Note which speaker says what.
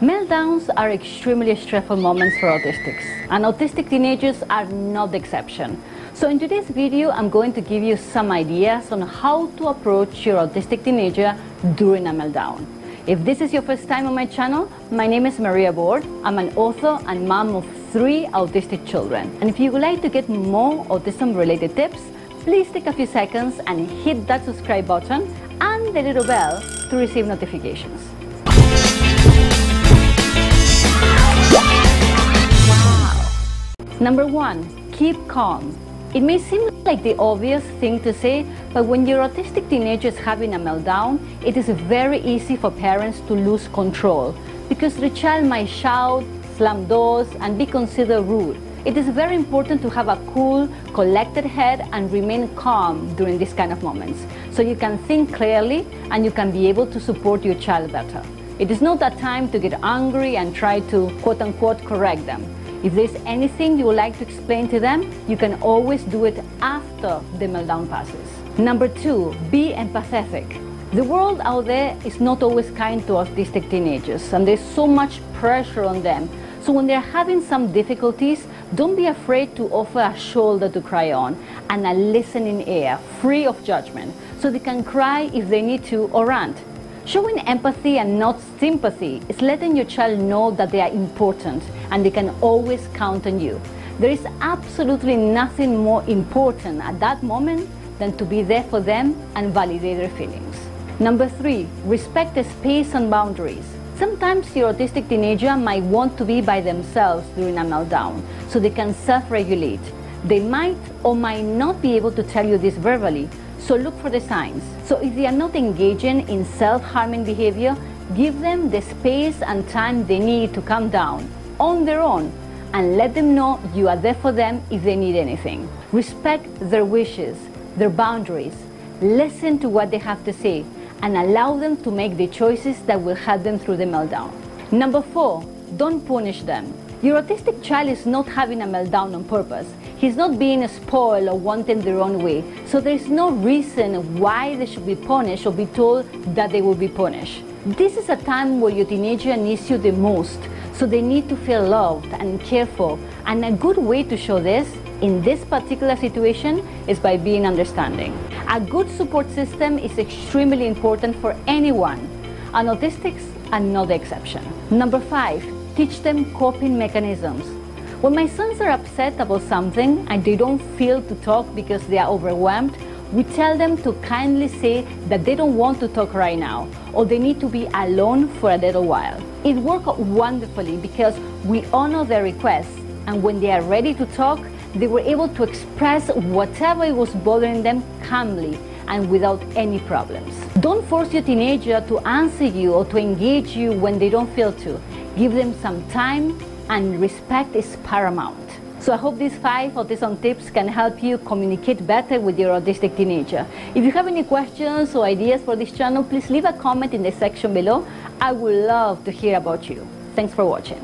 Speaker 1: Meltdowns are extremely stressful moments for autistics, and autistic teenagers are not the exception. So in today's video, I'm going to give you some ideas on how to approach your autistic teenager during a meltdown. If this is your first time on my channel, my name is Maria Borde. I'm an author and mom of three autistic children. And if you would like to get more autism-related tips, please take a few seconds and hit that subscribe button and the little bell to receive notifications. Number one, keep calm. It may seem like the obvious thing to say, but when your autistic teenager is having a meltdown, it is very easy for parents to lose control because the child might shout, slam doors, and be considered rude. It is very important to have a cool, collected head and remain calm during these kind of moments so you can think clearly and you can be able to support your child better. It is not that time to get angry and try to quote unquote correct them. If there's anything you would like to explain to them, you can always do it after the meltdown passes. Number two, be empathetic. The world out there is not always kind to autistic teenagers, and there's so much pressure on them. So when they're having some difficulties, don't be afraid to offer a shoulder to cry on and a listening ear, free of judgment, so they can cry if they need to or rant. Showing empathy and not sympathy is letting your child know that they are important and they can always count on you. There is absolutely nothing more important at that moment than to be there for them and validate their feelings. Number three, respect the space and boundaries. Sometimes your autistic teenager might want to be by themselves during a meltdown so they can self-regulate. They might or might not be able to tell you this verbally, so look for the signs. So if they are not engaging in self-harming behavior, give them the space and time they need to calm down on their own and let them know you are there for them if they need anything. Respect their wishes, their boundaries. Listen to what they have to say and allow them to make the choices that will help them through the meltdown. Number four, don't punish them. Your autistic child is not having a meltdown on purpose. He's not being spoiled or wanting their own way. So there is no reason why they should be punished or be told that they will be punished. This is a time where your teenager needs you the most. So they need to feel loved and cared for. And a good way to show this in this particular situation is by being understanding. A good support system is extremely important for anyone, and autistics are not the exception. Number five, teach them coping mechanisms. When my sons are upset about something and they don't feel to talk because they are overwhelmed, we tell them to kindly say that they don't want to talk right now or they need to be alone for a little while. It worked wonderfully because we honor their requests and when they are ready to talk, they were able to express whatever was bothering them calmly and without any problems. Don't force your teenager to answer you or to engage you when they don't feel to. Give them some time and respect is paramount. So I hope these five autism tips can help you communicate better with your autistic teenager. If you have any questions or ideas for this channel, please leave a comment in the section below. I would love to hear about you. Thanks for watching.